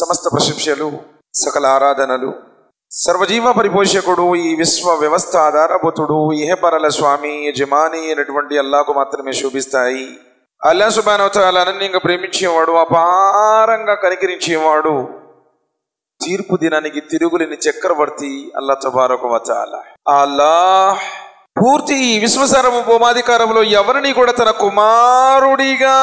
సమస్త ప్రశంసలు సకల ఆరాధనలు. సర్వజీవ పరిపోషకుడు ఈ విశ్వ వ్యవస్థ ఆధారభూతుడు ఇహపరల స్వామి యజమాని అయినటువంటి అల్లాకు మాత్రమే శోభిస్తాయి. అల్లా సుబానవతాల అనన్యంగా ప్రేమించేవాడు అపారంగా కనికరించేవాడు. తీర్పు దినానికి తిరుగులేని చక్రవర్తి అల్లా తబారక వతాల అల్లా పూర్తి విశ్వసారము భూమాధికారంలో ఎవరిని కూడా తన కుమారుడిగా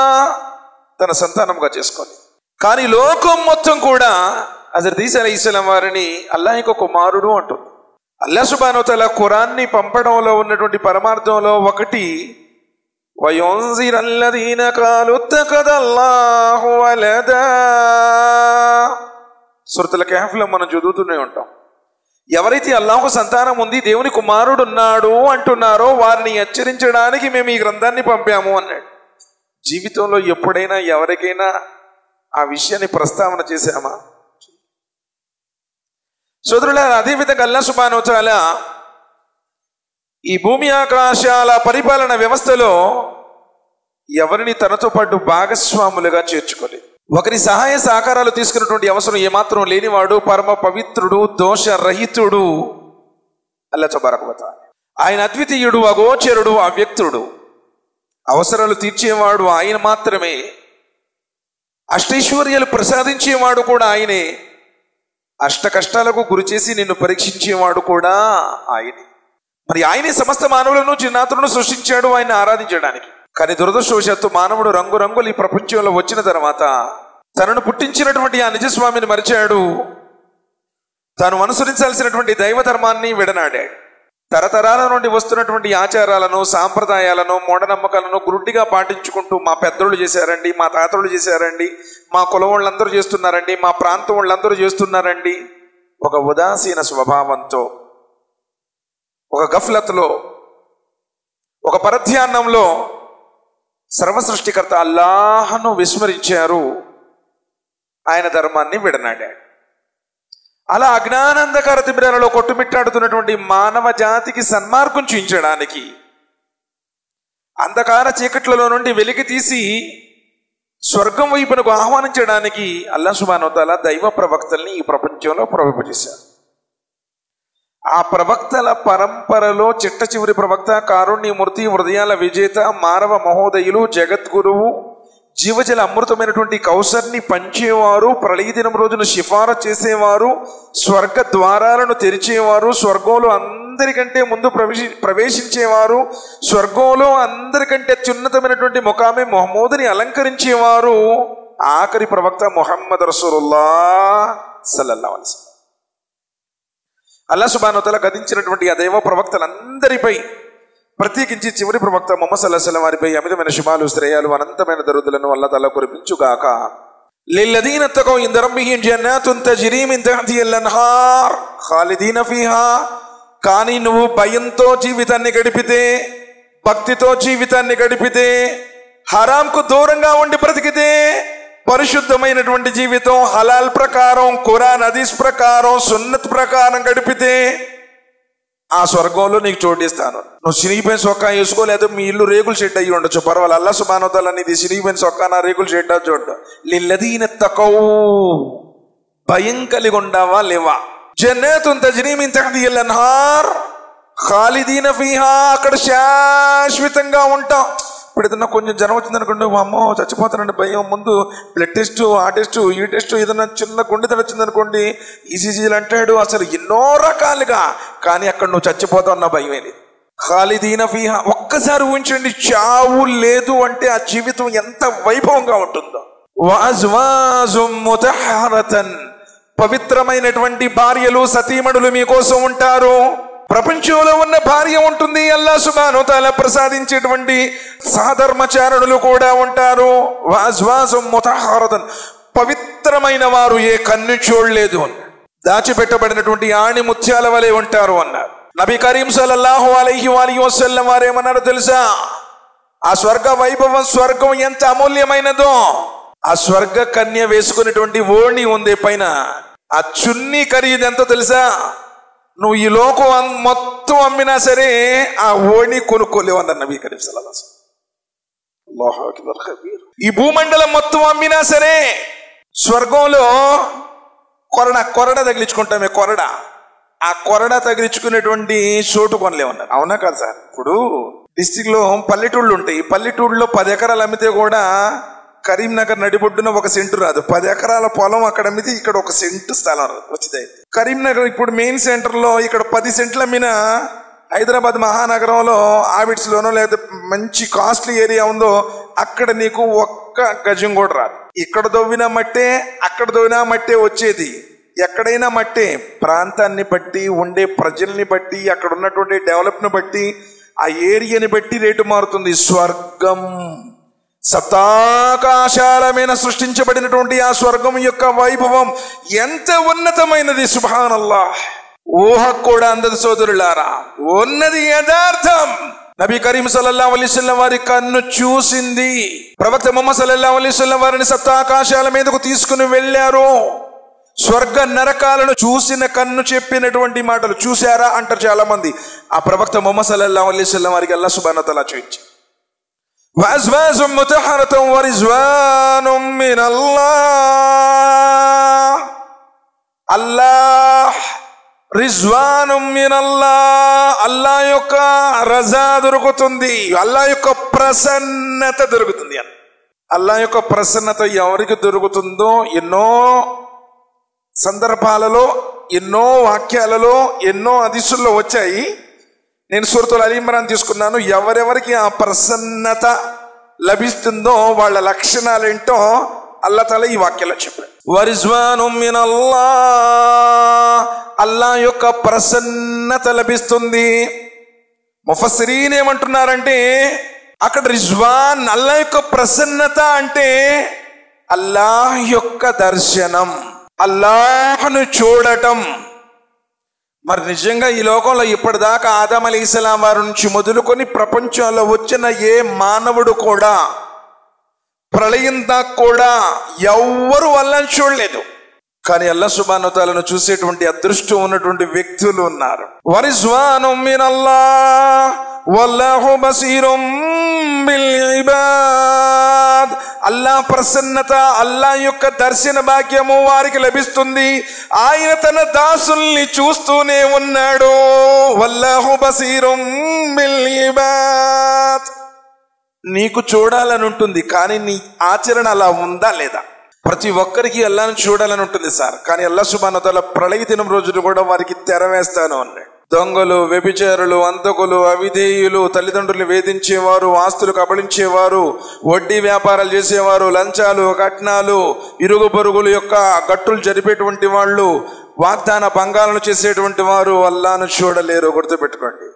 తన సంతానంగా చేసుకోండి కానీ లోకం మొత్తం కూడా హజరత్ ఈసా అలీ ఇస్లాం వారిని అల్లా యొక్క కుమారుడు అంటుంది అల్లా సుబానోతల ఖురాన్ని పంపడంలో ఉన్నటువంటి పరమార్థంలో ఒకటి వయోన్జిర్ అల్లదీన కాలుత్తకదల్లాహు వలదా సురతుల క్యాఫ్లో మనం చదువుతూనే ఉంటాం. ఎవరైతే అల్లాహకు సంతానం ఉంది దేవుని కుమారుడు ఉన్నాడు అంటున్నారో వారిని హెచ్చరించడానికి మేము ఈ గ్రంథాన్ని పంపాము అన్నాడు. జీవితంలో ఎప్పుడైనా ఎవరికైనా ఆ విషయాన్ని ప్రస్తావన చేశామా? సోదరుల అదేవిధంగా అల్లా సుబానోచాల ఈ భూమి ఆకాశాల పరిపాలన వ్యవస్థలో ఎవరిని తనతో పాటు భాగస్వాములుగా చేర్చుకోలేదు. ఒకరి సహాయ సహకారాలు తీసుకున్నటువంటి అవసరం ఏమాత్రం లేనివాడు పరమ పవిత్రుడు దోష రహితుడు అల్లా తబారకవత ఆయన అద్వితీయుడు అగోచరుడు అవ్యక్తుడు. అవసరాలు తీర్చేవాడు ఆయన మాత్రమే. అష్టైశ్వర్యాలు ప్రసాదించేవాడు కూడా ఆయనే. అష్ట కష్టాలకు గురిచేసి నిన్ను పరీక్షించేవాడు కూడా ఆయనే. మరి ఆయనే సమస్త మానవులను చిన్నాతులను సృష్టించాడు ఆయన ఆరాధించడానికి. కానీ దురదృష్టవశాత్తు మానవుడు రంగురంగులు ఈ ప్రపంచంలో వచ్చిన తర్వాత తనను పుట్టించినటువంటి ఆ నిజస్వామిని మరిచాడు. తాను అనుసరించాల్సినటువంటి దైవ ధర్మాన్ని విడనాడాడు. తరతరాల నుండి వస్తున్నటువంటి ఆచారాలను సాంప్రదాయాలను మూఢనమ్మకాలను గురుడిగా పాటించుకుంటూ మా పెద్దోళ్ళు చేశారండి మా తాతలు చేశారండి మా కులం వాళ్ళందరూ చేస్తున్నారండి మా ప్రాంతం వాళ్ళందరూ చేస్తున్నారండి. ఒక ఉదాసీన స్వభావంతో ఒక గఫ్లత్లో ఒక పరధ్యాన్నంలో సర్వసృష్టికర్త అల్లాహను విస్మరించారు. ఆయన ధర్మాన్ని విడనాడాడు. అలా అజ్ఞానందకార తిమిరాలలో కొట్టుమిట్టాడుతున్నటువంటి మానవ జాతికి సన్మార్గం చూయించడానికి అంధకార చీకట్లలో నుండి వెలికి తీసి స్వర్గం వైపునకు ఆహ్వానించడానికి అల్లా సుబానోతాల దైవ ప్రవక్తల్ని ఈ ప్రపంచంలో ప్రవేశించారు ఆ ప్రవక్తల పరంపరలో చిట్ట చివరి ప్రవక్త కారుణ్యమూర్తి హృదయాల విజేత మానవ మహోదయులు జగద్గురువు జీవజల అమృతమైనటువంటి కౌసర్ని పంచేవారు ప్రళయ దినం రోజున సిఫారసు చేసేవారు స్వర్గ ద్వారాలను తెరిచేవారు స్వర్గంలో అందరికంటే ముందు ప్రవేశి ప్రవేశించేవారు స్వర్గంలో అందరికంటే అత్యున్నతమైనటువంటి ముఖామే మొహమ్మూదుని అలంకరించేవారు ఆఖరి ప్రవక్త మొహమ్మద్ రసూలుల్లా సల్లల్లా అల్లా అల్లా సుబానుతల గదించినటువంటి ఆ దైవ ప్రవక్తలందరిపై ప్రత్యేకించి చివరి ప్రవక్త మొహమ్మద్ సల్లాహం వారిపై అమితమైన శుభాలు శ్రేయాలు అనంతమైన దరుదులను అల్లా తల కురిపించుగాక للذين اتقوا عند ربهم جنات تجري من تحتها الانهار خالدين فيها కానీ నువ్వు భయంతో జీవితాన్ని గడిపితే భక్తితో జీవితాన్ని గడిపితే హరాంకు దూరంగా ఉండి బ్రతికితే పరిశుద్ధమైనటువంటి జీవితం హలాల్ ప్రకారం ఖురాన్ హదీస్ ప్రకారం సున్నత్ ప్రకారం గడిపితే ఆ స్వర్గంలో నీకు చోటిస్తాను. నువ్వు సిరిగిపోయిన సొక్కా వేసుకోలేదు మీ ఇల్లు రేకుల షెడ్ అయ్యి ఉండొచ్చు. పర్వాలేదు అల్లా సుమానోతాల నీది సిరిగిపోయిన సొక్కా నా రేకుల షెడ్ చూడు లిల్లదీన తకవు భయం కలిగి ఉండవా లేవా? జన్నేతున్ తజనీమిన్ తహది ఎల్లన్హార్ ఖాలిదీన ఫీహా అక్కడ శాశ్వతంగా ఉంటాం. ఇప్పుడు ఏదన్నా కొంచెం జ్వరం వచ్చింది అనుకోండి అమ్మో చచ్చిపోతానండి భయం. ముందు బ్లడ్ టెస్ట్ ఆ టెస్ట్ ఈ టెస్ట్ ఏదన్నా చిన్న గుండె వచ్చింది అనుకోండి ఈసీజీలు అంటాడు అసలు ఎన్నో రకాలుగా. కానీ అక్కడ నువ్వు చచ్చిపోతావు అన్న భయం ఏది ఖాళీదీన ఫీహ ఒక్కసారి ఊహించండి చావు లేదు అంటే ఆ జీవితం ఎంత వైభవంగా ఉంటుందో. పవిత్రమైనటువంటి భార్యలు సతీమణులు మీకోసం ఉంటారు. ప్రపంచంలో ఉన్న భార్య ఉంటుంది. అల్లా సుబాను తల ప్రసాదించేటువంటి సాధర్మచారణులు కూడా ఉంటారు. వాజ్వాజం ముతహరతన్ పవిత్రమైన వారు ఏ కన్ను చూడలేదు అని. దాచిపెట్టబడినటువంటి ఆణి ముత్యాల వలె ఉంటారు అన్నారు. నబీ కరీం సల్లల్లాహు అలైహి వాలి వసల్లం వారు ఏమన్నారో తెలుసా? ఆ స్వర్గ వైభవం స్వర్గం ఎంత అమూల్యమైనదో. ఆ స్వర్గ కన్య వేసుకునేటువంటి ఓణి ఉంది పైన. ఆ చున్నీ ఖరీదు ఎంతో తెలుసా? నువ్వు ఈ లోకం మొత్తం అమ్మినా సరే ఆ ఓణి కొనుక్కోలేవు అన్నారు నబీ కరీం ఈ భూమండలం మొత్తం అమ్మినా సరే స్వర్గంలో కొరడ కొరడ తగిలించుకుంటామే కొరడ. ఆ కొరడ తగిలించుకునేటువంటి చోటు కొనలేమన్నారు అవునా కాదు సార్? ఇప్పుడు డిస్టిక్లో పల్లెటూళ్ళు ఉంటాయి. పల్లెటూళ్ళలో పది ఎకరాలు అమ్మితే కూడా కరీంనగర్ నడిబొడ్డున ఒక సెంటు రాదు. పది ఎకరాల పొలం అక్కడ అమ్మితే ఇక్కడ ఒక సెంటు స్థలం వచ్చింది కరీంనగర్ ఇప్పుడు మెయిన్ సెంటర్లో ఇక్కడ పది సెంట్లు అమ్మిన హైదరాబాద్ మహానగరంలో ఆవిడ్స్ లోనో లేదా మంచి కాస్ట్లీ ఏరియా ఉందో అక్కడ నీకు ఒక్క గజం కూడా రాదు. ఇక్కడ దొవ్వినా మట్టే అక్కడ దొవ్వినా మట్టే వచ్చేది. ఎక్కడైనా మట్టే ప్రాంతాన్ని బట్టి ఉండే ప్రజల్ని బట్టి అక్కడ ఉన్నటువంటి డెవలప్ను బట్టి ఆ ఏరియాని బట్టి రేటు మారుతుంది. స్వర్గం. సప్తాకాశాల మీద సృష్టించబడినటువంటి ఆ స్వర్గం యొక్క వైభవం ఎంత ఉన్నతమైనది సుభానల్లా ఊహ కూడా అందదు సోదరులారా. ఉన్నది యథార్థం. నబీ కరీం సల్లల్లా అలీస్లం వారి కన్ను చూసింది. ప్రవక్త మొహమ్మద్ సల్లల్లా అలీస్లం వారిని సప్తాకాశాల మీదకు తీసుకుని వెళ్ళారు. స్వర్గ నరకాలను చూసిన కన్ను చెప్పినటువంటి మాటలు చూశారా అంటారు చాలా మంది ఆ ప్రవక్త మొహమ్మద్ సల్లల్లా అలీస్లం వారికి అల్లా సుబానతలా చూపించారు وأزواج مطهرة ورزوان من الله అల్లాహ్ రిజ్వాను మినల్లా అల్లా యొక్క రజా దొరుకుతుంది అల్లా యొక్క ప్రసన్నత దొరుకుతుంది అని అల్లా యొక్క ప్రసన్నత ఎవరికి దొరుకుతుందో ఎన్నో సందర్భాలలో ఎన్నో వాక్యాలలో ఎన్నో అదిశుల్లో వచ్చాయి నేను సూరతులు అలీమరాన్ తీసుకున్నాను. ఎవరెవరికి ఆ ప్రసన్నత లభిస్తుందో వాళ్ళ లక్షణాలేంటో అల్లా తల ఈ వాక్యంలో చెప్పాడు. వరిజ్వాను మినల్లా అల్లా యొక్క ప్రసన్నత లభిస్తుంది. ముఫస్సరీన్ ఏమంటున్నారంటే అక్కడ రిజ్వాన్ అల్లా యొక్క ప్రసన్నత అంటే అల్లాహ్ యొక్క దర్శనం. అల్లాహ్ను చూడటం. మరి నిజంగా ఈ లోకంలో ఇప్పటిదాకా ఆదాం అలీ ఇస్లాం వారి నుంచి మొదలుకొని ప్రపంచంలో వచ్చిన ఏ మానవుడు కూడా ప్రళయం దాకా కూడా ఎవ్వరు వల్ల చూడలేదు. కానీ అల్లా సుబానుతాలను చూసేటువంటి అదృష్టం ఉన్నటువంటి వ్యక్తులు ఉన్నారు. వరిజ్వాను మినల్లా వల్లాహు బసీరం బిల్ ఇబాద్. అల్లా ప్రసన్నత అల్లా యొక్క దర్శన భాగ్యము వారికి లభిస్తుంది. ఆయన తన దాసుల్ని చూస్తూనే ఉన్నాడు. వల్లాహు బసీరం బిల్ ఇబాద్. నీకు చూడాలని ఉంటుంది కానీ నీ ఆచరణ అలా ఉందా లేదా? ప్రతి ఒక్కరికి అల్లాను చూడాలని ఉంటుంది సార్. కానీ అల్లా సుబానతల ప్రళయ దినం రోజున కూడా వారికి తెర వేస్తాను అన్నాడు. దొంగలు వ్యభిచారులు అంతకులు అవిధేయులు తల్లిదండ్రులు వేధించేవారు ఆస్తులు కబళించేవారు వడ్డీ వ్యాపారాలు చేసేవారు లంచాలు కట్నాలు ఇరుగు పొరుగులు యొక్క గట్టులు జరిపేటువంటి వాళ్ళు వాగ్దాన భంగాలను చేసేటువంటి వారు అల్లాను చూడలేరు. గుర్తుపెట్టుకోండి.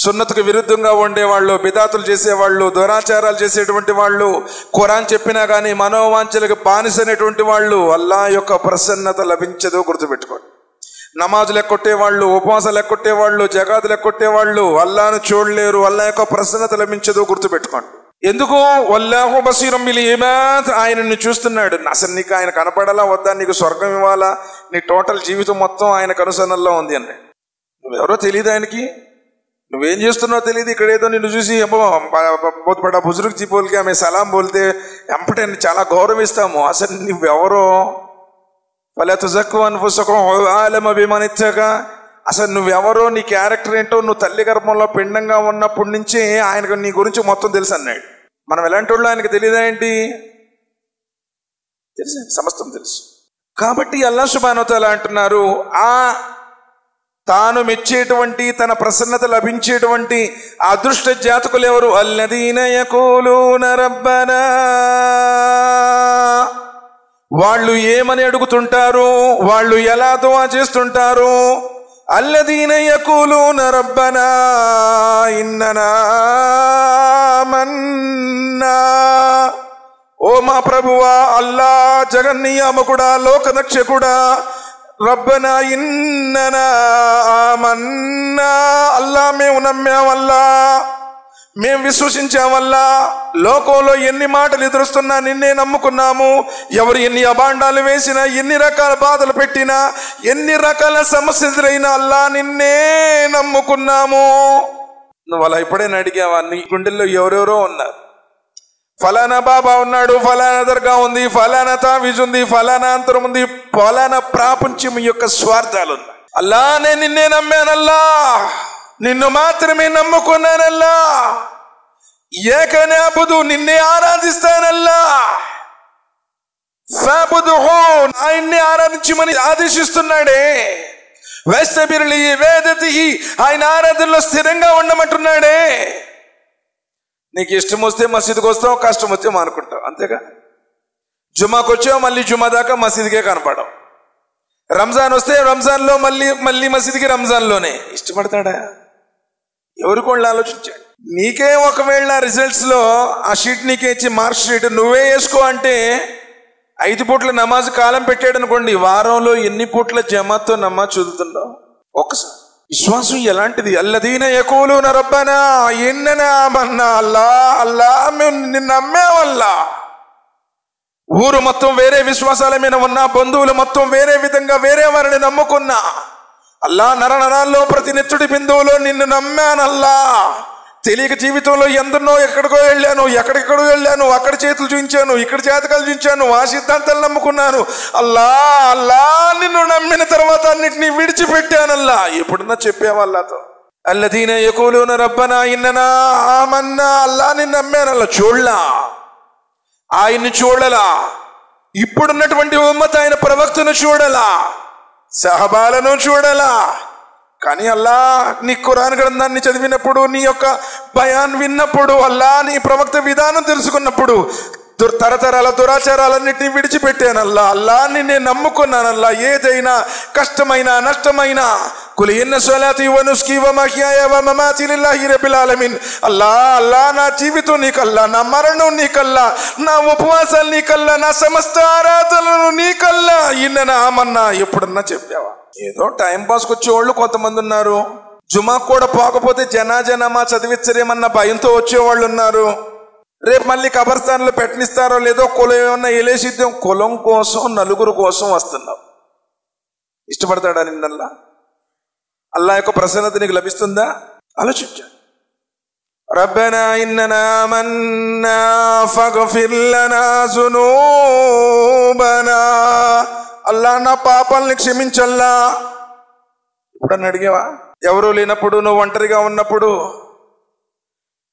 సున్నతకు విరుద్ధంగా ఉండేవాళ్ళు బిదాతులు చేసేవాళ్ళు దురాచారాలు చేసేటువంటి వాళ్ళు ఖురాన్ చెప్పినా కానీ మనోవాంఛలకు బానిసనేటువంటి వాళ్ళు అల్లా యొక్క ప్రసన్నత లభించదో గుర్తుపెట్టుకోండి. నమాజులు ఎక్కొట్టేవాళ్ళు ఉపవాసాలు ఎక్కొట్టేవాళ్ళు జగాదులు ఎక్కొట్టేవాళ్ళు అల్లాను చూడలేరు అల్లా యొక్క ప్రసన్నత లభించదో గుర్తుపెట్టుకోండి. ఎందుకు? వల్లాహు బసీరం బిల్ ఇబాద్ ఆయనని చూస్తున్నాడు. అసలు నీకు ఆయన కనపడాలా? వద్దా? నీకు స్వర్గం ఇవ్వాలా? నీ టోటల్ జీవితం మొత్తం ఆయన కనుసన్నల్లో ఉంది అన్నాడు. నువ్వెవరో తెలియదు ఆయనకి? నువ్వేం చేస్తున్నావో తెలియదు ఇక్కడ ఏదో నిన్ను చూసి ఏమో బుజురుకు చిపోలికి ఆమె సలాం బోలితే ఎంపటే చాలా గౌరవిస్తాము. అసలు నువ్వెవరో? ఫలా తుజక్కు అనిపుసకం ఆలమ అసలు నువ్వెవరో నీ క్యారెక్టర్ ఏంటో నువ్వు తల్లి గర్భంలో పిండంగా ఉన్నప్పటి నుంచి ఆయనకు నీ గురించి మొత్తం తెలుసు అన్నాడు. మనం ఎలాంటి వాళ్ళు ఆయనకు తెలియదా ఏంటి? తెలుసు సమస్తం తెలుసు. కాబట్టి అల్లా సుబానోతాల అంటున్నారు ఆ తాను మెచ్చేటువంటి తన ప్రసన్నత లభించేటువంటి అదృష్ట జాతకులు ఎవరు? అల్లదీన రబ్బనా. వాళ్ళు ఏమని అడుగుతుంటారు? వాళ్ళు ఎలా దువా చేస్తుంటారు? అల్లదీన యకూలూన రబ్బనా. ఇన్ననా మన్నా. ఓ మా ప్రభువా అల్లా జగన్నియామకుడా లోకనక్షకుడా రబ్బనా ఇన్ననా ఆమన్నా. అల్లా మేము నమ్మామల్లా. మేము విశ్వసించామల్లా. లోకంలో ఎన్ని మాటలు ఎదురుస్తున్నా నిన్నే నమ్ముకున్నాము. ఎవరు ఎన్ని అభాండాలు వేసినా ఎన్ని రకాల బాధలు పెట్టినా ఎన్ని రకాల సమస్యలు ఎదురైనా అల్లా నిన్నే నమ్ముకున్నాము. నువ్వు అలా ఎప్పుడైనా అడిగావా? నీ గుండెల్లో ఎవరెవరో ఉన్నారు. ఫలానా బాబా ఉన్నాడు ఫలానా దర్గా ఉంది ఫలానా తావీజ్ ఉంది ఫలానా అంతరం ఉంది ఫలానా ప్రాపంచం యొక్క స్వార్థాలు ఉన్నాయి అల్లా నేను నిన్నే నమ్మానల్లా. నిన్ను మాత్రమే నమ్ముకున్నానల్లా. ఏకనాబుదు నిన్నే ఆరాధిస్తానల్లా. ఆయన్ని ఆరాధించమని ఆదేశిస్తున్నాడే. వేస్తబిరలి వేదతి ఆయన ఆరాధనలో స్థిరంగా ఉండమంటున్నాడే. నీకు ఇష్టం వస్తే మసీదుకి వస్తావు కష్టం వస్తే మానుకుంటావు. అంతేగా? జుమాకు వచ్చావు మళ్ళీ జుమా దాకా మసీదుకే కనపడవు. రంజాన్ వస్తే రంజాన్లో మళ్ళీ మళ్ళీ మసీదుకి రంజాన్లోనే. ఇష్టపడతాడా? ఎవరికి వాళ్ళు ఆలోచించాడు? నీకే ఒకవేళ రిజల్ట్స్లో ఆ షీట్ నీకే ఇచ్చి మార్క్ షీట్ నువ్వే వేసుకో అంటే ఐదు పూట్ల నమాజ్ కాలం పెట్టాడు అనుకోండి వారంలో ఎన్ని పూట్ల జమాతో నమాజ్ చదువుతుండవు ఒక్కసారి. విశ్వాసం ఎలాంటిది? అల్లదీన యకూలున రబ్బనా ఎన్ననా మన్నా అల్లా అల్లా మేము నిన్ను నమ్మేవల్లా? ఊరు మొత్తం వేరే విశ్వాసాల మీద ఉన్నా బంధువులు మొత్తం వేరే విధంగా వేరే వారిని నమ్ముకున్నా అల్లా నర నరాల్లో ప్రతి నెచ్చుడి బిందువులో నిన్ను నమ్మానల్లా? తెలియక జీవితంలో ఎందరినో ఎక్కడికో వెళ్ళాను ఎక్కడెక్కడో వెళ్ళాను అక్కడ చేతులు చూపించాను ఇక్కడ చేతకాలు చూపించాను ఆ సిద్ధాంతాలు నమ్ముకున్నాను. అల్లా అల్లా నిన్ను నమ్మిన తర్వాత అన్నిటినీ విడిచిపెట్టానల్లా. ఎప్పుడన్నా చెప్పేవాళ్ళతో అల్లదీన ఎక్కువలోన రబ్బనా ఇన్ననా ఆమన్నా అల్లా నిన్ను నమ్మానల్లా చూడలా. ఆయన్ని చూడలా. ఇప్పుడున్నటువంటి ఉమ్మత ఆయన ప్రవక్తను చూడలా. సహబాలను చూడలా. కానీ అల్లా నీ ఖురాన్ గ్రంథాన్ని చదివినప్పుడు నీ యొక్క భయాన్ని విన్నప్పుడు అల్లా నీ ప్రవక్త విధానం తెలుసుకున్నప్పుడు దుర్ తరతరాల దురాచారాలన్నింటినీ విడిచిపెట్టానల్లా అల్లా నేను నమ్ముకున్నానల్లా ఏదైనా కష్టమైనా నష్టమైనా కులి ఎన్న సోలాతి వనుస్కి వ మహ్యాయ వ లిల్లాహి రబ్బిల్ ఆలమీన్. అల్లా అల్లా నా జీవితం నీకల్లా నా మరణం నీకల్లా నా ఉపవాసాలు నీకల్లా నా సమస్త ఆరాధనలు నీకల్లా. ఇన్న అమన్నా ఎప్పుడన్నా చెప్పావా? ఏదో టైం పాస్కి వచ్చేవాళ్ళు కొంతమంది ఉన్నారు జుమాకు కూడా పోకపోతే జనాజనమా చదివించరేమన్న భయంతో వచ్చేవాళ్ళు ఉన్నారు రేపు మళ్ళీ కబర్స్థాన్లో పెట్టనిస్తారో లేదో కులం ఏమన్నా ఎలేసిద్దాం కులం కోసం నలుగురు కోసం వస్తున్నావు ఇష్టపడతాడా నిన్నల్లా అల్లా యొక్క ప్రసన్నత నీకు లభిస్తుందా ఆలోచించా ربنا إننا آمنا فاغفر لنا ذنوبنا అల్లా నా పాపాలని క్షమించల్లా. ఎప్పుడన్నా అడిగావా? ఎవరూ లేనప్పుడు నువ్వు ఒంటరిగా ఉన్నప్పుడు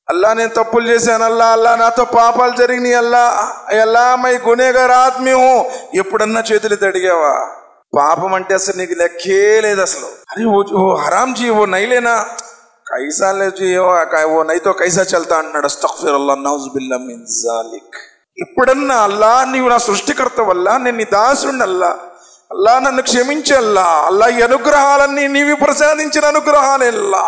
అల్లా నేను తప్పులు చేశాను అల్లా అల్లా నాతో పాపాలు జరిగినాయి అల్లా. అల్లా మై గునేగారు ఆత్మీయం ఎప్పుడన్నా చేతులు అడిగావా? పాపం అంటే అసలు నీకు లెక్కే లేదు అసలు. అరే ఓ హరాం జీ ఓ నైలేనా? కైసా లే ఓ నైతో కైసా చల్తా అంటున్నాడు. అస్తగ్ఫిరుల్లా నౌజ్ బిల్లా మిన్ జాలిక్. ఎప్పుడన్నా అల్లా నీవు నా సృష్టికర్త వల్ల నేను నీ దాసుండల్లా అల్లా నన్ను క్షమించల్లా. అల్లా ఈ అనుగ్రహాలన్నీ నీవి ప్రసాదించిన అనుగ్రహాలెల్లా.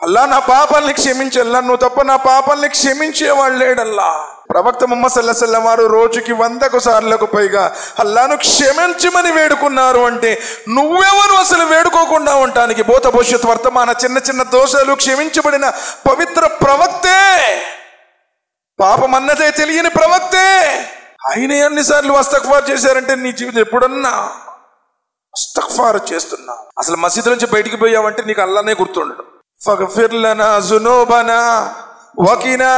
అల్లా నా పాపాల్ని క్షమించల్లా. నువ్వు తప్ప నా పాపాల్ని క్షమించేవాడు లేడల్లా. ప్రవక్త ముహమ్మద్ సల్లసల్ల వారు రోజుకి వందకు సార్లకు పైగా అల్లాను క్షమించమని వేడుకున్నారు అంటే నువ్వెవరు అసలు వేడుకోకుండా ఉండటానికి? భూత భవిష్యత్ వర్తమాన చిన్న చిన్న దోషాలు క్షమించబడిన పవిత్ర ప్రవక్తే! పాపం అన్నదే తెలియని ప్రవక్తే. ఆయన ఎన్నిసార్లు అస్తక్ఫార్ చేశారంటే నీ జీవితం ఎప్పుడన్నా అస్తక్ఫార్ చేస్తున్నా. అసలు మసీదు నుంచి బయటికి పోయావంటే నీకు అల్లానే గుర్తుండడు ఫగఫిర్లనా జునూబనా వకినా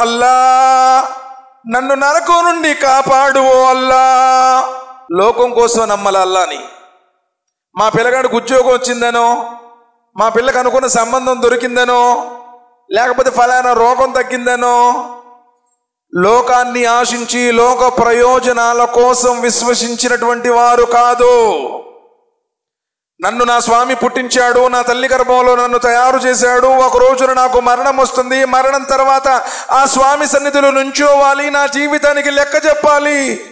అల్లా నన్ను నరకం నుండి కాపాడువో అల్లా. లోకం కోసం నమ్మల అల్లాని మా పిల్లగాడికి ఉద్యోగం వచ్చిందనో మా పిల్లకి అనుకున్న సంబంధం దొరికిందనో లేకపోతే ఫలానా రోగం తగ్గిందనో? లోకాన్ని ఆశించి లోక ప్రయోజనాల కోసం విశ్వసించినటువంటి వారు కాదు. నన్ను నా స్వామి పుట్టించాడు నా తల్లి గర్భంలో నన్ను తయారు చేశాడు ఒక రోజున నాకు మరణం వస్తుంది మరణం తర్వాత ఆ స్వామి సన్నిధిలో నుంచోవాలి నా జీవితానికి లెక్క చెప్పాలి.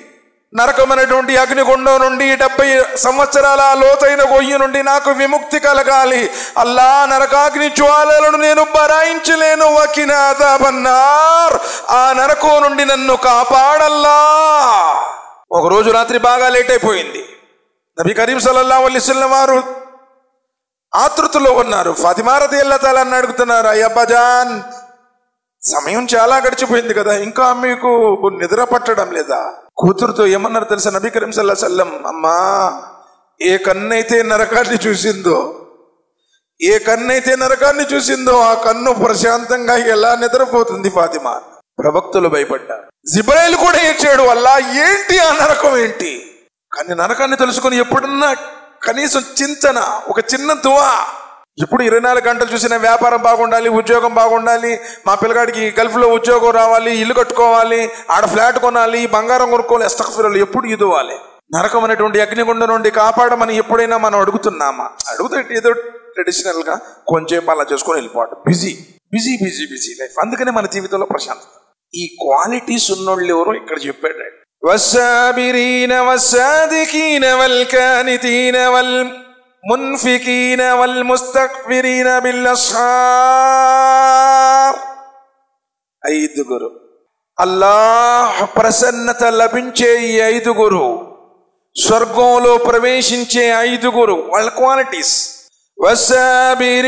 నరకమైనటువంటి అగ్నిగుండం నుండి డెబ్బై సంవత్సరాల లోతైన గొయ్యి నుండి నాకు విముక్తి కలగాలి. అల్లా నరకాగ్ని జ్వాలలను నేను బరాయించలేను. వకినాదబన్నార్ ఆ నరకం నుండి నన్ను కాపాడల్లా. ఒక రోజు రాత్రి బాగా లేట్ అయిపోయింది. నబీ కరీం సలల్లా అల్లిస్లం వారు ఆతృతలో ఉన్నారు. ఫతిమారతి ఎల్లతాలని అడుగుతున్నారు అయ్యబ్బజాన్ సమయం చాలా గడిచిపోయింది కదా ఇంకా మీకు నిద్ర పట్టడం లేదా? కూతురుతో ఏమన్నారు తెలుసా? నబీ కరీం సల్లా సల్లం అమ్మా ఏ కన్నైతే నరకాన్ని చూసిందో ఏ కన్నైతే నరకాన్ని చూసిందో ఆ కన్ను ప్రశాంతంగా ఎలా నిద్రపోతుంది ఫాతిమా? ప్రవక్తలు భయపడ్డారు. జిబ్రాయిల్ కూడా ఏడ్చాడు వల్ల ఏంటి ఆ నరకం ఏంటి? కానీ నరకాన్ని తెలుసుకొని ఎప్పుడన్నా కనీసం చింతన ఒక చిన్న దువా ఇప్పుడు ఇరవై నాలుగు గంటలు చూసిన వ్యాపారం బాగుండాలి ఉద్యోగం బాగుండాలి మా పిల్లగాడికి గల్ఫ్లో ఉద్యోగం రావాలి ఇల్లు కట్టుకోవాలి ఆడ ఫ్లాట్ కొనాలి బంగారం కొనుక్కోవాలి ఎస్తకఫిరలు ఎప్పుడు ఇదువాలి నరకం అనేటువంటి అగ్నిగుండం నుండి కాపాడమని ఎప్పుడైనా మనం అడుగుతున్నామా? అడుగుతే ఏదో ట్రెడిషనల్గా కొంచెం అలా చేసుకొని వెళ్ళిపోవడం busy busy busy busy life అందుకనే మన జీవితంలో ప్రశాంతత. ఈ క్వాలిటీస్ ఉన్నోళ్ళు ఎవరో ఇక్కడ చెప్పాడు. వసాబిరీన వసాదికీన వల్కానితీన వల్ മുൻഫിഖീന వల్ മുസ്തഖ്ഫിരീന ബിൽ അസ്ഹാർ ఐదుగురు అల్లాహ్ ప్రసన్నత లభించే ఈ ఐదుగురు స్వర్గంలో ప్రవేశించే ఐదుగురు వాళ్ళ క్వాలిటీస్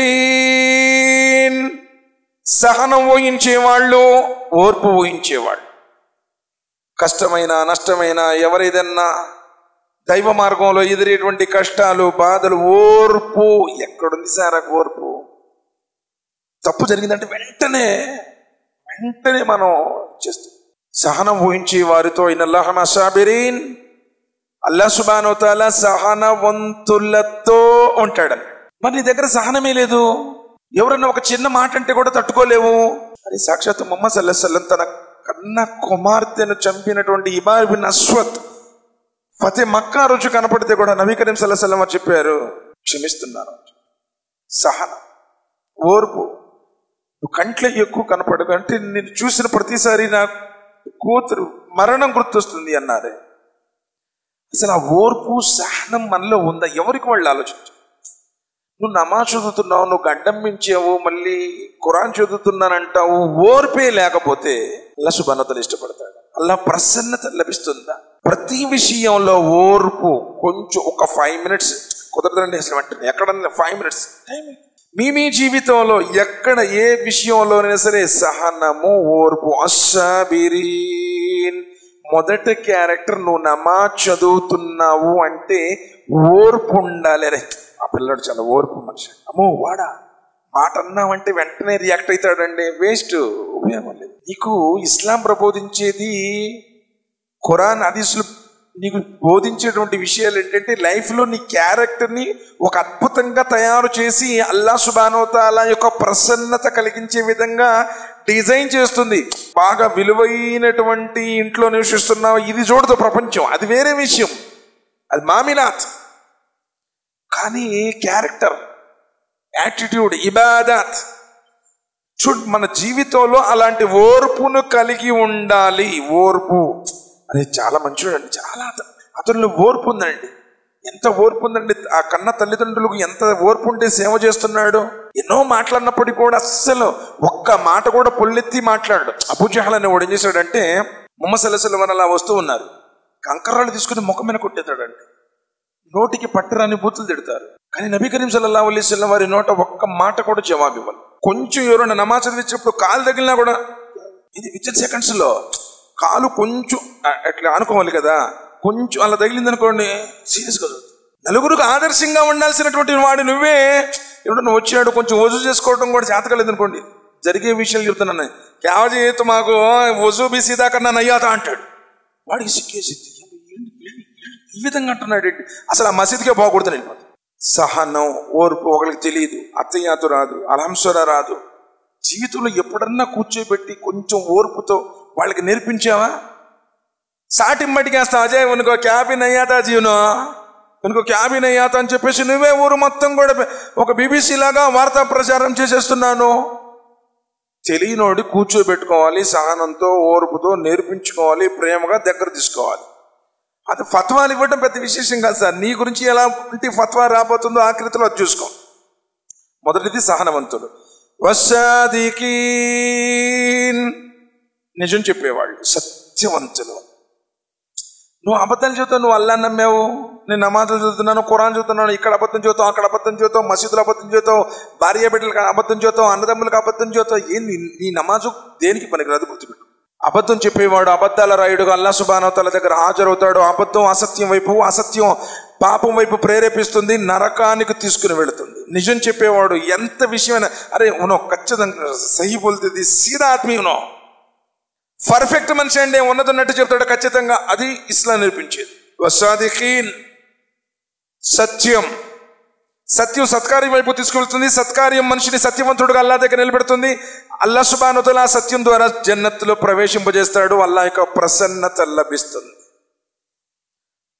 వసాబిరీన్ సహనం ఊహించేవాళ్ళు ఓర్పు ఊహించేవాళ్ళు కష్టమైన నష్టమైన ఎవరిదన్నా దైవ మార్గంలో ఎదురేటువంటి కష్టాలు బాధలు ఓర్పు. ఎక్కడుంది సార్ ఆ ఓర్పు? తప్పు జరిగిందంటే వెంటనే వెంటనే మనం చేస్తాం. సహనం ఊహించి వారితో ఇనల్లాహన అల్లా సుబానోతాల సహనవంతులతో ఉంటాడని మరి నీ దగ్గర సహనమే లేదు. ఎవరన్నా ఒక చిన్న మాట అంటే కూడా తట్టుకోలేవు. అని సాక్షాత్ మొహమ్మద్ సల్లం తన కన్న కుమార్తెను చంపినటువంటి ఇబార్ బిన్ అశ్వత్ ఫతే మక్కా రుచి కనపడితే కూడా నబీ కరీం వారు చెప్పారు క్షమిస్తున్నాను. సహనం ఓర్పు. నువ్వు కంట్లో ఎక్కువ కనపడదు అంటే నేను చూసిన ప్రతిసారి నా కూతురు మరణం గుర్తొస్తుంది అన్నారే. అసలు ఆ ఓర్పు సహనం మనలో ఉందా? ఎవరికి వాళ్ళు ఆలోచించు నువ్వు నమాజ్ చదువుతున్నావు నువ్వు గడ్డం మించావు మళ్ళీ ఖురాన్ చదువుతున్నానంటావు ఓర్పే లేకపోతే అల్లా శుభన్నతలు ఇష్టపడతాడు? అలా ప్రసన్నత లభిస్తుందా? ప్రతి విషయంలో ఓర్పు కొంచెం ఒక ఫైవ్ మినిట్స్ కుదరదండి అసలు వెంటనే ఎక్కడ ఫైవ్ మినిట్స్ టైం మీ మీ జీవితంలో ఎక్కడ ఏ విషయంలోనైనా సరే సహనము ఓర్పు. అస్సాబిరీన్ మొదటి క్యారెక్టర్ నువ్వు నమా చదువుతున్నావు అంటే ఓర్పు ఉండాలి. రే ఆ పిల్లడు చాలా ఓర్పు మనిషి. అమ్మో వాడా? మాట అన్నామంటే వెంటనే రియాక్ట్ అవుతాడండి. వేస్ట్ ఉపయోగం లేదు. నీకు ఇస్లాం ప్రబోధించేది ఖురాన్ హదీసులు నీకు బోధించేటువంటి విషయాలు ఏంటంటే లైఫ్లో నీ క్యారెక్టర్ని ఒక అద్భుతంగా తయారు చేసి అల్లా సుబానోతాల యొక్క ప్రసన్నత కలిగించే విధంగా డిజైన్ చేస్తుంది. బాగా విలువైనటువంటి ఇంట్లో నివసిస్తున్నావు. ఇది చూడదు ప్రపంచం. అది వేరే విషయం. అది మామినాథ్ కానీ క్యారెక్టర్ యాటిట్యూడ్ ఇబాదత్ చూడ్ మన జీవితంలో అలాంటి ఓర్పును కలిగి ఉండాలి. ఓర్పు. అది చాలా మంచివాడండి చాలా అతనిలో ఓర్పు ఉందండి. ఎంత ఓర్పు ఉందండి ఆ కన్న తల్లిదండ్రులకు ఎంత ఓర్పు ఉంటే సేవ చేస్తున్నాడు? ఎన్నో మాట్లాడినప్పటికీ కూడా అస్సలు ఒక్క మాట కూడా పొల్లెత్తి మాట్లాడు అబుజహల్ అనే వాడు ఏం చేశాడంటే ముహమ్మద్ సల్లాహం వారు అలా వస్తూ ఉన్నారు. కంకర్రాలు తీసుకుని ముఖం మీద కొట్టేతాడండి నోటికి పట్టరాని బూతులు తిడతారు. కానీ నబీ కరీం సల్లల్లా అలీస్లం వారి నోట ఒక్క మాట కూడా జవాబు ఇవ్వాలి కొంచెం ఎవరైనా నమాజ్ చదివించినప్పుడు కాలు తగిలినా కూడా ఇది విత్ సెకండ్స్లో కాలు కొంచెం అట్లా అనుకోవాలి కదా. కొంచెం అలా తగిలింది అనుకోండి సీరియస్ కదా నలుగురికి ఆదర్శంగా ఉండాల్సినటువంటి వాడు నువ్వే. ఎవడన్నా వచ్చాడు కొంచెం వజు చేసుకోవడం కూడా చేతకలేదు అనుకోండి జరిగే విషయాలు చెప్తున్నాను. క్యావ చేయొద్దు మాకు వజు బీసీ దాకా నన్ను నయ్యాత అంటాడు. వాడికి సిక్కేసింది ఈ విధంగా అంటున్నాడు అసలు ఆ మసీద్కే పోకూడదు వెళ్ళిపోతుంది సహనం ఓర్పు ఒకరికి తెలియదు అత్తయ్యాతో రాదు అలహంసర రాదు. జీవితంలో ఎప్పుడన్నా కూర్చోబెట్టి కొంచెం ఓర్పుతో వాళ్ళకి నేర్పించావా? సాటి అజయ్ ఉనుకో క్యాబిన్ అయ్యాతా జీవనో? ఉనుకో క్యాబిన్ అయ్యాతా అని చెప్పేసి నువ్వే ఊరు మొత్తం కూడా ఒక బీబీసీ లాగా వార్తా ప్రచారం చేసేస్తున్నాను. తెలియనోడి కూర్చోబెట్టుకోవాలి సహనంతో ఓర్పుతో నేర్పించుకోవాలి ప్రేమగా దగ్గర తీసుకోవాలి. అది ఫత్వాలు ఇవ్వడం పెద్ద విశేషం కాదు సార్. నీ గురించి ఎలా ఫత్వా రాబోతుందో ఆకృతిలో అది చూసుకో. మొదటిది సహనవంతుడు. వసాదికి నిజం చెప్పేవాళ్ళు. సత్యవంతులు. నువ్వు అబద్ధం చదువుతావు నువ్వు అల్లా నమ్మావు నేను నమాజులు చదువుతున్నాను ఖురాన్ చదువుతున్నాను ఇక్కడ అబద్ధం చదువుతావు అక్కడ అబద్ధం చదువుతావు మసీదులు అబద్ధం చదువుతావు భార్య బిడ్డలకు అబద్ధం చదువుతావు అన్నదమ్ములకు అబద్ధం చదువుతావు ఏంది నీ నమాజు దేనికి పనికిరాదు గుర్తుపెట్టు అబద్ధం చెప్పేవాడు అబద్ధాల రాయుడుగా అల్లా సుబానోతల దగ్గర హాజరవుతాడు. అబద్ధం అసత్యం వైపు అసత్యం పాపం వైపు ప్రేరేపిస్తుంది నరకానికి తీసుకుని వెళుతుంది. నిజం చెప్పేవాడు ఎంత విషయమైనా అరే ఉనో ఖచ్చితంగా సహి బోల్తుంది సీదా ఆత్మీ పర్ఫెక్ట్ మనిషి అండి ఉన్నదన్నట్టు చెప్తాడు ఖచ్చితంగా అది ఇస్లాం నేర్పించేది. వసాదిఖీన్ సత్యం. సత్యం సత్కార్యం వైపు తీసుకెళ్తుంది. సత్కార్యం మనిషిని సత్యవంతుడుగా అల్లా దగ్గర నిలబెడుతుంది. అల్లా సుబానుతల ఆ సత్యం ద్వారా జన్నత్తులో ప్రవేశింపజేస్తాడు. అల్లా యొక్క ప్రసన్నత లభిస్తుంది.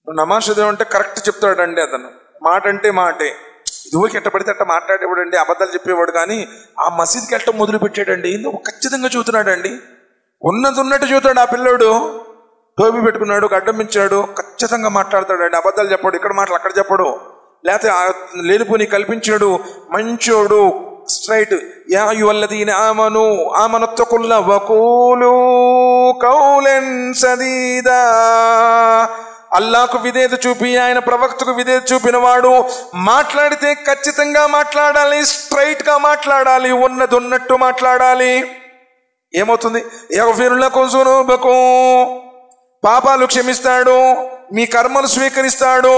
నువ్వు నమాజ్ చదివామంటే కరెక్ట్ చెప్తాడండి అతను. మాట. అంటే మాటే ఇదివరకు ఎట్ట పడితే అట్ట మాట్లాడేవాడండి అబద్ధాలు చెప్పేవాడు కానీ ఆ మసీద్కి ఎట్ట మొదలు పెట్టాడండి ఖచ్చితంగా చూస్తున్నాడండి ఉన్నది ఉన్నట్టు చూస్తాడు ఆ పిల్లోడు. టోపీ పెట్టుకున్నాడు గడ్డమించాడు ఖచ్చితంగా మాట్లాడతాడండి. అబద్ధాలు చెప్పాడు ఇక్కడ మాటలు అక్కడ చెప్పడు. లేకపోతే లేనిపోని కల్పించినడు మంచోడు. స్ట్రైట్ యా యువల్లదీన ఆమను ఆమనత్తకుల్ల వకూలు కౌలెన్ సదీదా. అల్లాకు విధేత చూపి ఆయన ప్రవక్తకు విధేత చూపినవాడు మాట్లాడితే ఖచ్చితంగా మాట్లాడాలి స్ట్రైట్గా మాట్లాడాలి ఉన్నది ఉన్నట్టు మాట్లాడాలి. ఏమవుతుంది? ఎగఫిరులకు సునూబకు పాపాలు క్షమిస్తాడు మీ కర్మలు స్వీకరిస్తాడు.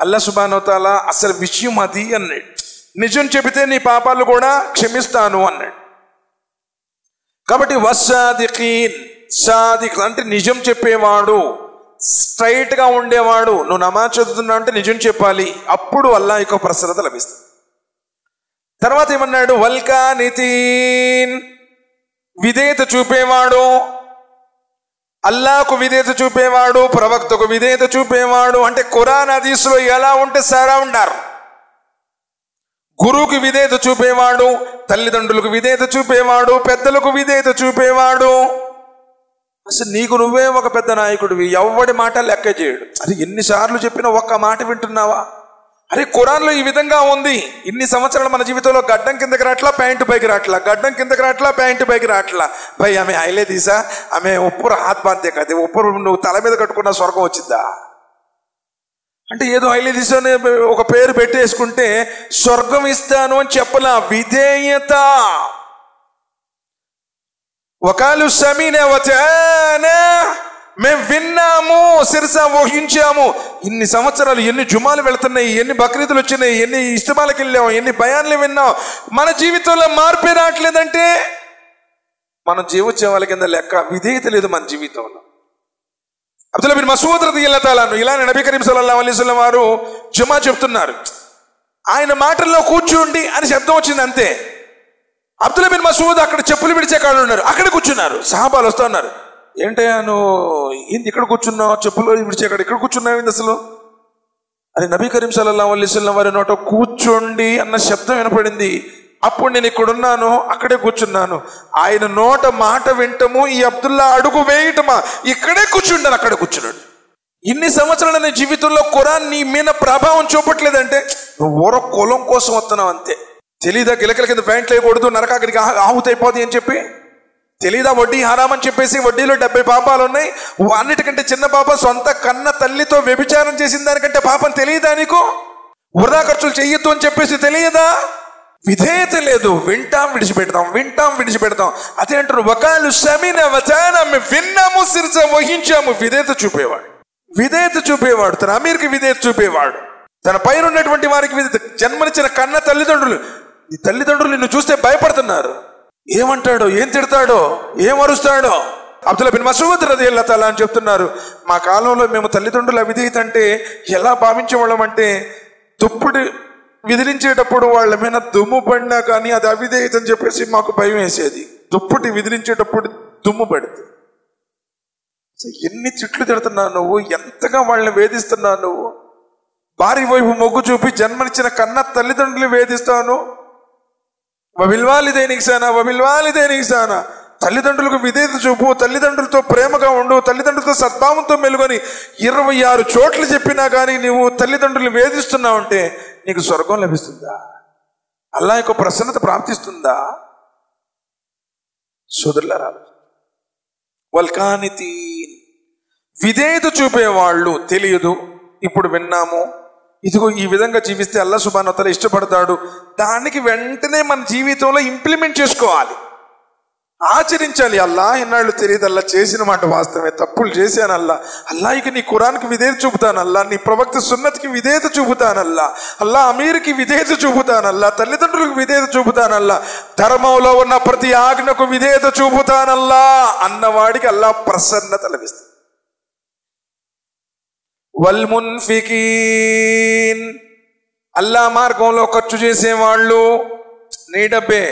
అల్లా సుబానోతాల అసలు విషయం అది అన్నాడు. నిజం చెబితే నీ పాపాలు కూడా క్షమిస్తాను అన్నాడు. కాబట్టి వసాదికీన్ సాదిక్ అంటే నిజం చెప్పేవాడు స్ట్రైట్గా ఉండేవాడు నువ్వు నమాజ్ చదువుతున్నావు అంటే నిజం చెప్పాలి అప్పుడు అల్లా యొక్క ప్రసన్నత లభిస్తుంది. తర్వాత ఏమన్నాడు? వల్కా నితీన్ విధేయత చూపేవాడు అల్లాకు విధేత చూపేవాడు ప్రవక్తకు విధేయత చూపేవాడు. అంటే ఖురాన్ హదీసులో ఎలా ఉంటే సారా ఉండారు గురువుకి విధేత చూపేవాడు తల్లిదండ్రులకు విధేయత చూపేవాడు పెద్దలకు విధేయత చూపేవాడు. అసలు నీకు నువ్వే ఒక పెద్ద నాయకుడివి ఎవడి మాట లెక్క చేయడు. అది ఎన్నిసార్లు చెప్పినా ఒక్క మాట వింటున్నావా? అరే కురాన్లో ఈ విధంగా ఉంది. ఇన్ని సంవత్సరాలు మన జీవితంలో గడ్డం కిందకి రాట్లా ప్యాంటు పైకి రాట్లా? గడ్డం కిందకి రాట్లా ప్యాంటు పైకి రాట్లా? భయ్ ఆమె హైలే తీసా? ఆమె ఉప్పురు ఆత్మహత్య కాదు కదా. ఉప్పురు నువ్వు తల మీద కట్టుకున్న స్వర్గం వచ్చిందా? అంటే ఏదో హైలే తీసా ఒక పేరు పెట్టేసుకుంటే స్వర్గం ఇస్తాను అని చెప్పలా విధేయత. ఒకళ్ళు సమీనే వచానా. మేము విన్నాము సిరస ఊహించాము. ఇన్ని సంవత్సరాలు ఎన్ని జుమాలు వెళుతున్నాయి ఎన్ని బక్రీదులు వచ్చినాయి ఎన్ని ఇష్టమాలకు వెళ్ళాం ఎన్ని భయాన్లు విన్నాం. మన జీవితంలో మార్పే రావట్లేదంటే మనం జీవోత్సవాల కింద లెక్క విధేయత లేదు మన జీవితంలో. అబ్దుల్ బిన్ మసూద్ రదియల్లతాలను ఇలా నబీ కరీం సల్లా అలైహి వారు జుమా చెప్తున్నారు. ఆయన మాటల్లో కూర్చోండి అని శబ్దం వచ్చింది అంతే. అబ్దుల్ బిన్ మసూద్ అక్కడ చెప్పులు విడిచే కాళ్ళు ఉన్నారు. అక్కడ కూర్చున్నారు. సహాబాలు వస్తున్నారు ఏంటయ్యా నువ్వు? ఏంది ఇక్కడ కూర్చున్నావు? చెప్పులు విడిచి అక్కడ ఇక్కడ కూర్చున్నావు ఏంది అసలు? అని నబీ కరీం సల్లల్లాహు అలైహి వారి నోట కూర్చోండి అన్న శబ్దం వినపడింది. అప్పుడు నేను ఇక్కడున్నాను అక్కడే కూర్చున్నాను. ఆయన నోట మాట వింటము ఈ అబ్దుల్లా అడుగు వేయటమా? ఇక్కడే కూర్చుంటాను అక్కడ కూర్చున్నాడు. ఇన్ని సంవత్సరాల నీ జీవితంలో ఖురాన్ నీ మీద ప్రభావం చూపట్లేదంటే నువ్వు ఊర కులం కోసం వస్తున్నావు అంతే. తెలీదా? గిలకల కింద ప్యాంట్లు వేయకూడదు నరకానికి ఆహుతైపోద్ది అని చెప్పి? తెలీదా వడ్డీ హారామని చెప్పేసి వడ్డీలో డెబ్బై పాపాలు ఉన్నాయి. అన్నిటికంటే చిన్న పాప సొంత కన్న తల్లితో వ్యభిచారం చేసిన దానికంటే పాపం తెలియదా నీకు? వృధా ఖర్చులు చెయ్యొద్దు అని చెప్పేసి తెలియదా? విధేయత లేదు. వింటాం విడిచిపెడతాం వింటాం విడిచిపెడతాం. అదే అంటారు ఒకళ్ళు శమిన వచాన విన్నాము సిరిస వహించాము విధేయత చూపేవాడు. విధేయత చూపేవాడు. తన అమీర్కి విధేయత చూపేవాడు. తన పైన ఉన్నటువంటి వారికి విధేయత. జన్మనిచ్చిన కన్న తల్లిదండ్రులు. ఈ తల్లిదండ్రులు నిన్ను చూస్తే భయపడుతున్నారు. ఏమంటాడో? ఏం తిడతాడో? ఏం అరుస్తాడో? అబ్దుల్ బిన్ మసూద్ రది తలా అని చెప్తున్నారు. మా కాలంలో మేము తల్లిదండ్రుల విధేయత అంటే ఎలా భావించేవాళ్ళం అంటే తుప్పుడు విదిలించేటప్పుడు వాళ్ళ మీద దుమ్ము పడినా కానీ అది అవిధేయత అని చెప్పేసి మాకు భయం వేసేది. దుప్పటి విదిలించేటప్పుడు దుమ్ము పడితే ఎన్ని చిట్లు తిడుతున్నావు నువ్వు? ఎంతగా వాళ్ళని వేధిస్తున్నావు నువ్వు? భార్య వైపు మొగ్గు చూపి జన్మనిచ్చిన కన్న తల్లిదండ్రులు వేధిస్తాను? వవిల్వాలి దేనికి సానా? వవిల్వాలి దేనికి సానా? తల్లిదండ్రులకు విధేయత చూపు తల్లిదండ్రులతో ప్రేమగా ఉండు తల్లిదండ్రులతో సద్భావంతో మెలుగని ఇరవై ఆరు చోట్ల చెప్పినా కానీ నువ్వు తల్లిదండ్రులు వేధిస్తున్నావు అంటే నీకు స్వర్గం లభిస్తుందా? అల్లా యొక్క ప్రసన్నత ప్రాప్తిస్తుందా? సోదరులారా వల్కానితి విధేయత చూపేవాళ్ళు తెలియదు. ఇప్పుడు విన్నాము. ఇదిగో ఈ విధంగా జీవిస్తే అల్లా సుబానతల ఇష్టపడతాడు. దానికి వెంటనే మన జీవితంలో ఇంప్లిమెంట్ చేసుకోవాలి. ఆచరించాలి. అల్లా ఎన్నాళ్ళు తెలియదు అల్లా చేసిన మాట వాస్తవమే. తప్పులు చేశాను అల్లా అల్లా ఇక నీ కురాన్కి విధేయత చూపుతాను అల్లా నీ ప్రవక్త సున్నతికి విధేయత చూపుతాను అల్లా అల్లా అమీర్కి విధేయత చూపుతాను అల్లా తల్లిదండ్రులకు విధేయత చూపుతాను అల్లా ధర్మంలో ఉన్న ప్రతి ఆజ్ఞకు విధేయత చూపుతానల్లా. అన్నవాడికి అల్లా ప్రసన్నత లభిస్తుంది. వల్మున్ఫికీన్. అల్లా మార్గంలో ఖర్చు చేసేవాళ్ళు నీ డబ్బే.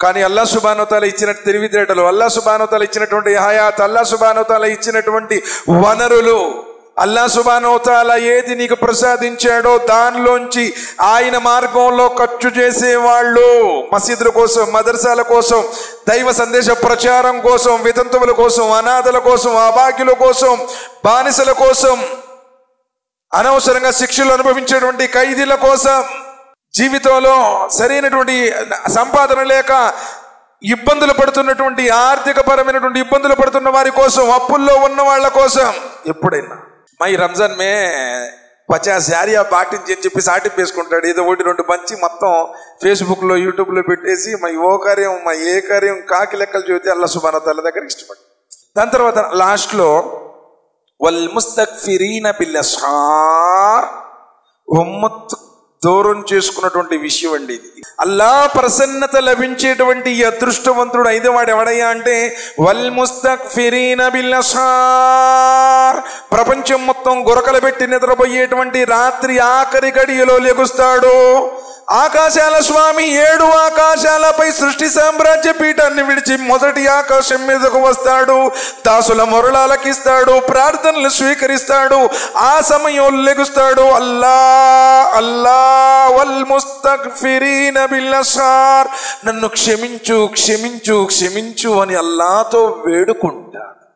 కానీ అల్లా సుబానోతాల ఇచ్చిన తెలివితేటలు అల్లా సుబానోతాల ఇచ్చినటువంటి హయాత్ అల్లా సుబానోతాల ఇచ్చినటువంటి వనరులు అల్లా సుబానోతాల ఏది నీకు ప్రసాదించాడో దానిలోంచి ఆయన మార్గంలో ఖర్చు చేసేవాళ్ళు. మసీదుల కోసం మదర్సాల కోసం దైవ సందేశ ప్రచారం కోసం వితంతువుల కోసం అనాథల కోసం అభాగ్యుల కోసం బానిసల కోసం అనవసరంగా శిక్షలు అనుభవించేటువంటి ఖైదీల కోసం జీవితంలో సరైనటువంటి సంపాదన లేక ఇబ్బందులు పడుతున్నటువంటి ఆర్థిక పరమైనటువంటి ఇబ్బందులు పడుతున్న వారి కోసం అప్పుల్లో ఉన్న వాళ్ళ కోసం ఎప్పుడైనా మై రంజాన్ మే పచాస్ యారియా పాటించి అని చెప్పి సాటి వేసుకుంటాడు. ఏదో ఒకటి రెండు మంచి మొత్తం ఫేస్బుక్లో యూట్యూబ్లో పెట్టేసి మా ఓ కార్యం మా ఏ కార్యం కాకి లెక్కలు చూస్తే అల్లా సుబాన దగ్గర ఇష్టపడి దాని తర్వాత లాస్ట్లో వల్ ముస్తక్ ఫిరీన బిల్లస్హార్ ఉమ్మత్ దూరం చేసుకున్నటువంటి విషయం అండి ఇది. అల్లా ప్రసన్నత లభించేటువంటి ఈ అదృష్టవంతుడు అయితే వాడు ఎవడయ్యా అంటే వల్ ముస్తక్ఫిరీన బిల్లసార్ ప్రపంచం మొత్తం గురకలు పెట్టి నిద్రపోయేటువంటి రాత్రి ఆఖరి గడియలో లెగుస్తాడు. ఆకాశాల స్వామి ఏడు ఆకాశాలపై సృష్టి సామ్రాజ్య పీఠాన్ని విడిచి మొదటి ఆకాశం మీదకు వస్తాడు. దాసుల మొరళాలకిస్తాడు ప్రార్థనలు స్వీకరిస్తాడు. ఆ సమయం లెగుస్తాడు అల్లా అల్లా వల్ ముస్తగ్ఫిరీన బిల్లసార్ నన్ను క్షమించు క్షమించు క్షమించు అని అల్లాతో వేడుకుంటాడు.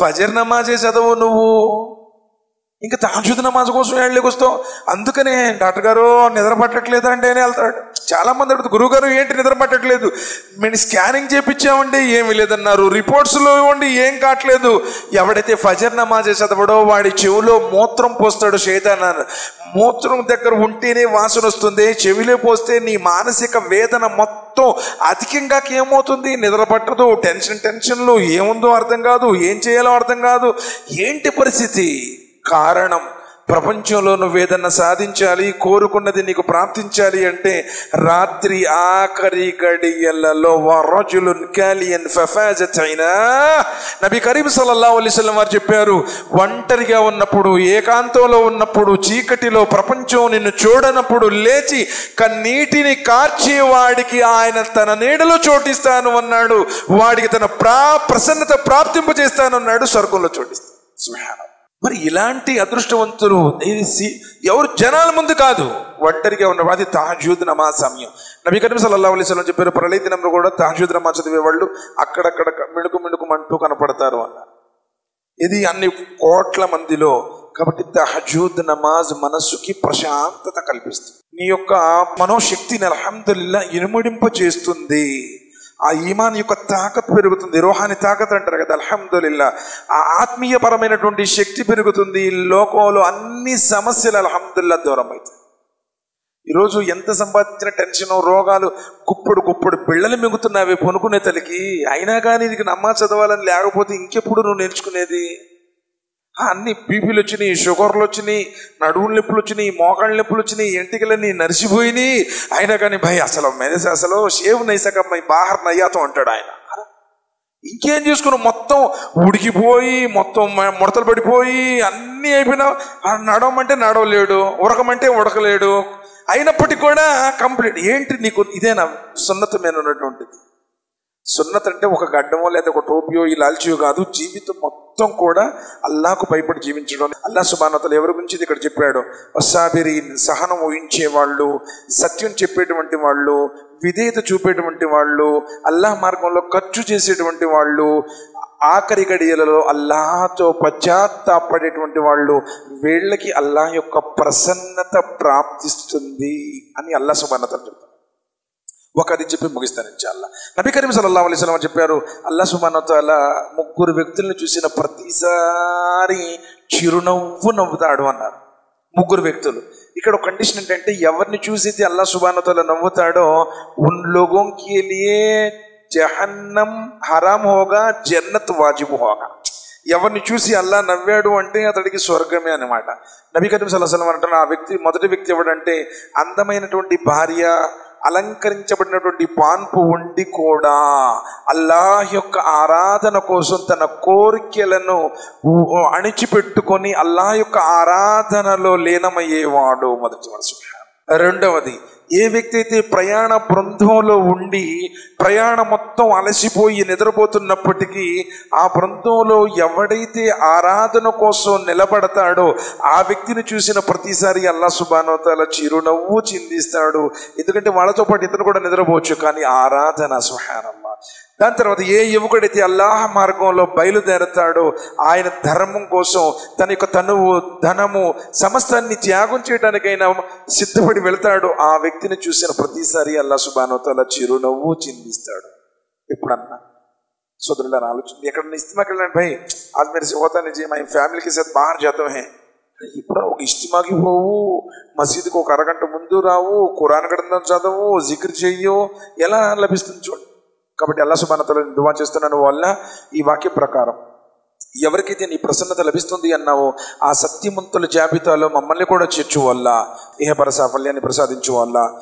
ఫజర్ నమాజే చదవు నువ్వు. ఇంకా తాజుద్ నమాజ్ కోసం ఏళ్ళకి వస్తావు? అందుకనే డాక్టర్ గారు నిద్ర పట్టట్లేదు అంటే వెళ్తాడు. చాలా మంది అడుగుతారు గురువు గారు ఏంటి నిద్ర పట్టట్లేదు? మేము స్కానింగ్ చేపించామండి ఏమీ లేదన్నారు. రిపోర్ట్స్లో ఇవ్వండి ఏం కావట్లేదు. ఎవడైతే ఫజర్ నమాజ్ చదవడో వాడి చెవిలో మూత్రం పోస్తాడు శైతాన్ మూత్రం దగ్గర ఉంటేనే వాసన వస్తుంది చెవిలో పోస్తే నీ మానసిక వేదన మొత్తం అధికంగా ఏమవుతుంది? నిద్ర పట్టదు టెన్షన్ టెన్షన్లు ఏముందో అర్థం కాదు ఏం చేయాలో అర్థం కాదు. ఏంటి పరిస్థితి? కారణం. ప్రపంచంలో వేదన సాధించాలి కోరుకున్నది నీకు ప్రాప్తించాలి అంటే రాత్రి ఆఖరి గడియలలో వరజులున్ క్యాలియన్ ఫఫాజత్ అయినా నబీ కరీం సల్లల్లా అలీస్లం వారు చెప్పారు ఒంటరిగా ఉన్నప్పుడు ఏకాంతంలో ఉన్నప్పుడు చీకటిలో ప్రపంచం నిన్ను చూడనప్పుడు లేచి కన్నీటిని కార్చే వాడికి ఆయన తన నీడలో చోటిస్తాను అన్నాడు. వాడికి తన ప్రా ప్రసన్నత ప్రాప్తింప చేస్తానన్నాడు స్వర్గంలో చోటిస్తాను మరి ఇలాంటి అదృష్టవంతులు ఇది సి- ఎవరు జనాల ముందు కాదు. ఒంటరిగా ఉన్న అది తహజూద్ నమాజ్ సమయం. నబీ కరీం సల్లా అలైహి వసల్లం చెప్పారు ప్రళయ దినంలో కూడా తహజూద్ నమాజ్ చదివే వాళ్ళు అక్కడక్కడ మిణుకు మిణుకుమంటూ కనపడతారు అన్నారు. ఇది అన్ని కోట్ల మందిలో కాబట్టి తహజూద్ నమాజ్ మనస్సుకి ప్రశాంతత కల్పిస్తుంది. నీ యొక్క మనోశక్తిని అల్హమ్దుల్లా ఇనుమడింప చేస్తుంది ఆ ఈమాన్ యొక్క తాకత్ పెరుగుతుంది. రోహాని తాకత్ అంటారు కదా అల్హమ్దుల్లా ఆ ఆత్మీయపరమైనటువంటి శక్తి పెరుగుతుంది. లోకంలో అన్ని సమస్యలు అల్హమ్దుల్లా దూరం అవుతాయి ఈరోజు ఎంత సంపాదించిన టెన్షన్ రోగాలు గుప్పుడు గుప్పుడు పిల్లలు మిగుతున్నావి పొనుకునే తల్లికి. అయినా కానీ నీకు నమ్మ చదవాలని లేకపోతే ఇంకెప్పుడు నువ్వు నేర్చుకునేది? అన్ని బీపీలు వచ్చినాయి షుగర్లు వచ్చినాయి నడువుల నొప్పులు వచ్చినాయి మోకాళ్ళ నొప్పులు వచ్చినాయి ఎంటికలన్నీ నరిసిపోయినాయి. అయినా కానీ భయ్ అసలు మెదసి అసలు షేవ్ నైసకమ్మాయి బాహర్ నయ్యాతం అంటాడు ఆయన. ఇంకేం చేసుకున్నావు? మొత్తం ఉడికిపోయి మొత్తం ముడతలు పడిపోయి అన్నీ అయిపోయినా ఆ నడవమంటే నడవలేడు ఉడకమంటే ఉడకలేడు అయినప్పటికీ కూడా కంప్లీట్. ఏంటి నీకు ఇదేనా సున్నతమైన ఉన్నటువంటిది సున్నత అంటే ఒక గడ్డమో లేదా ఒక టోపియో ఈ లాల్చియో కాదు జీవితం మొత్తం మొత్తం కూడా అల్లాకు భయపడి జీవించడం. అల్లా సుబానతలు ఎవరి గురించి ఇక్కడ చెప్పాడు? వసాబిరి సహనం ఊహించే వాళ్ళు సత్యం చెప్పేటువంటి వాళ్ళు విధేయత చూపేటువంటి వాళ్ళు అల్లాహ్ మార్గంలో ఖర్చు చేసేటువంటి వాళ్ళు ఆఖరి గడియలలో అల్లాహతో పశ్చాత్తాపడేటువంటి వాళ్ళు వీళ్ళకి అల్లాహ్ యొక్క ప్రసన్నత ప్రాప్తిస్తుంది అని అల్లా సుబానతలు చెప్తారు ఒక అది చెప్పి ముగిస్తాను చాలా నబీ కరీం సల్లా అలైహి వసల్లం చెప్పారు అల్లా సుబానతాల ముగ్గురు వ్యక్తులను చూసిన ప్రతిసారి చిరునవ్వు నవ్వుతాడు అన్నారు. ముగ్గురు వ్యక్తులు. ఇక్కడ ఒక కండిషన్ ఏంటంటే ఎవరిని చూసి అల్లా సుబానతాల నవ్వుతాడో ఉన్ లోగోం కే లియే జహన్నం హరాం హోగా జన్నత్ వాజిబు హోగా. ఎవరిని చూసి అల్లా నవ్వాడు అంటే అతడికి స్వర్గమే అనమాట నబీ కరీం సల్లాహం అంటారు ఆ వ్యక్తి మొదటి వ్యక్తి ఎవడంటే అందమైనటువంటి భార్య అలంకరించబడినటువంటి పాన్పు ఉండి కూడా అల్లాహ్ యొక్క ఆరాధన కోసం తన కోరికలను అణిచిపెట్టుకొని అల్లాహ్ యొక్క ఆరాధనలో లీనమయ్యేవాడు మొదటి మనసు రెండవది ఏ వ్యక్తి అయితే ప్రయాణ బృందంలో ఉండి ప్రయాణం మొత్తం అలసిపోయి నిద్రపోతున్నప్పటికీ ఆ బృందంలో ఎవడైతే ఆరాధన కోసం నిలబడతాడో ఆ వ్యక్తిని చూసిన ప్రతిసారి అల్లా సుబానోతాల చిరునవ్వు చిందిస్తాడు. ఎందుకంటే వాళ్ళతో పాటు ఇతను కూడా నిద్రపోవచ్చు. కానీ ఆరాధన సుహానమ్మ దాని తర్వాత ఏ యువకుడైతే అల్లాహ మార్గంలో బయలుదేరతాడో ఆయన ధర్మం కోసం తన యొక్క తనువు ధనము సమస్తాన్ని త్యాగం చేయడానికైనా సిద్ధపడి వెళ్తాడు ఆ వ్యక్తిని చూసిన ప్రతిసారి అల్లా సుబానోతల చిరునవ్వు చిందిస్తాడు ఎప్పుడన్నా సోదరుల ఆలోచన ఎక్కడ ఇస్తిమా के लिए भाई आज मेरे से होता नहीं जी मैं फैमिली के साथ बाहर जाते हैं ఇప్పుడు ఒక ఇస్తిమాకి పోవు మసీదుకి ఒక అరగంట ముందు రావు ఖురాన్ గ్రంథం చదవు జిక్ర్ చెయ్యు ఎలా లభిస్తుంది చూడండి కాబట్టి అల్లా సుబానతలో దువా చేస్తున్నాను వల్ల ఈ వాక్య ప్రకారం. ఎవరికైతే నీ ప్రసన్నత లభిస్తుంది అన్నావో ఆ సత్యమంతుల జాబితాలో మమ్మల్ని కూడా చేర్చు వల్ల ఇహపర సాఫల్యాన్ని ప్రసాదించు వల్ల